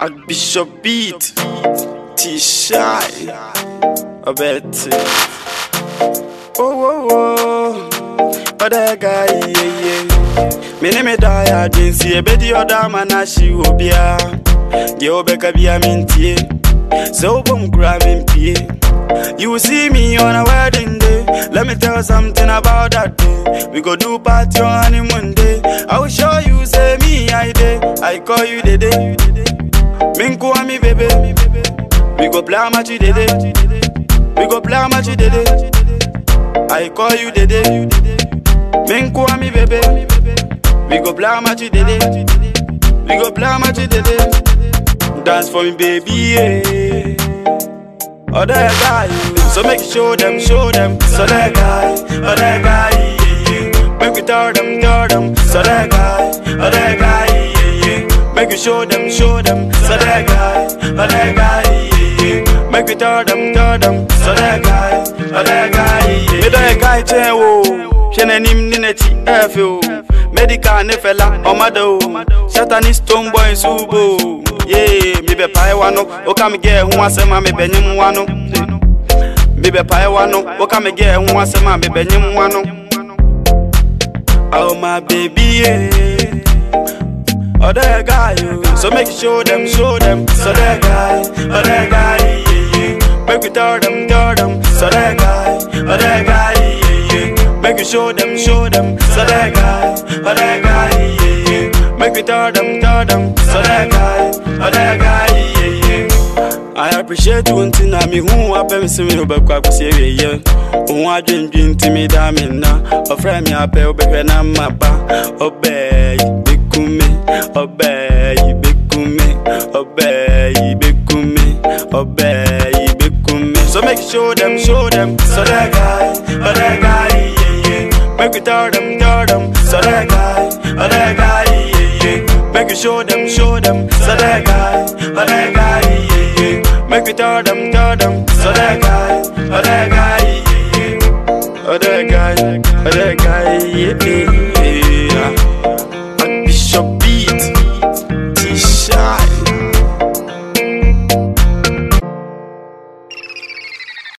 at Bishop Beat, Tshy, I bet. Oh, oh, oh, other guy, yeah, yeah. Me name is Daya, see a bedi other man, I she will be a. Obeka be a minty, so boom, grabbing pee. You see me on a wedding day. Let me tell something about that day. We go do party on honeymoon day. I will show you, say me, I day. I call you the day. Minku and me baby. We go play match the day. We go play match the day. I call you the day. Minku and me baby. We go play match the day. We go play match the day. Dance for me, baby. Yeah. Other guy, so make you show them, show them. So that guy, other guy, yeah. Make you tell them, tell them. So that guy, other guy. Make you show them, show them. So that guy, other guy, yeah. Make you tell them, tell them. So that guy, other guy, yeah. Me that guy, chen wo, chen enim ni neti efe o. Medical ne fela, omado. Satanist tomboy subo. Yeah, me be pae wano, oka me get hu asema me benyim wano. Me be pae wano, oka me get hu asema me benyim wano. Oh my baby, yeah. Oh, other guy, yo. so make you oh, oh, show them, show them. So that guy, other guy, yeah, yeah. Make you tell them, tell them. So that guy, other guy, yeah, yeah. Make you show them, show them. So that guy, other guy, yeah, yeah. Make you tell them, tell them. So that guy, other guy, yeah, yeah. I appreciate you until na me who I be me me obe kwa kwesi ewe ye. Ohun adwendwen nti me da me na. Ofre me ape obehwe na maba. Obe yi bekume, obe. So make show them, show them. So that guy, other guy, yeah yeah. Make you tell them, tell them. So that guy, other guy, yeah yeah. Make you show them, show them. So that guy, other guy, yeah yeah. Make you tell them, tell them. So that guy, other guy, yeah yeah. Other guy, other guy, yeah yeah.